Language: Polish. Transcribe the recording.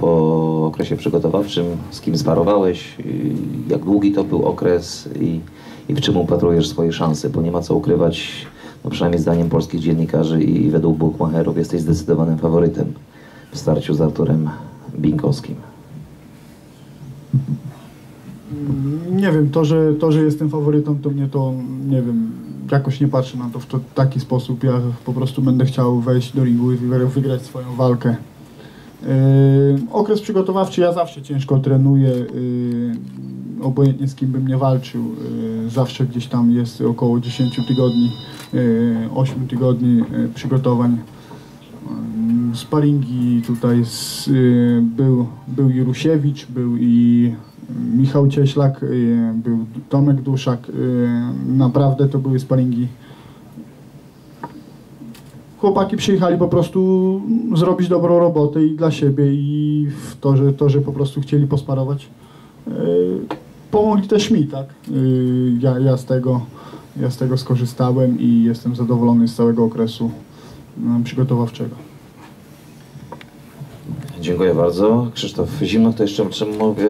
po okresie przygotowawczym, z kim sparowałeś, jak długi to był okres i, i w czym upatrujesz swoje szanse, bo nie ma co ukrywać, no przynajmniej zdaniem polskich dziennikarzy i według bookmacherów jesteś zdecydowanym faworytem w starciu z Arturem Binkowskim. Nie wiem, to że, to, że jestem faworytą, to mnie to, nie wiem, jakoś nie patrzę na to w to, taki sposób. Ja po prostu będę chciał wejść do ringu i wygra- wygrać swoją walkę. Yy, okres przygotowawczy, ja zawsze ciężko trenuję, yy, obojętnie z kim bym nie walczył. Yy, zawsze gdzieś tam jest około 10 tygodni, yy, 8 tygodni przygotowań. Sparingi tutaj z, był, był Jurusiewicz, był i Michał Cieślak, był Tomek Duszak. Naprawdę to były sparingi chłopaki przyjechali po prostu zrobić dobrą robotę i dla siebie i w to, że, to, że po prostu chcieli posparować, yy, pomogli też mi, tak? Yy, ja, ja, z tego, ja z tego skorzystałem i jestem zadowolony z całego okresu yy, przygotowawczego. Dziękuję bardzo. Krzysztof Zimno, to jeszcze czym mogę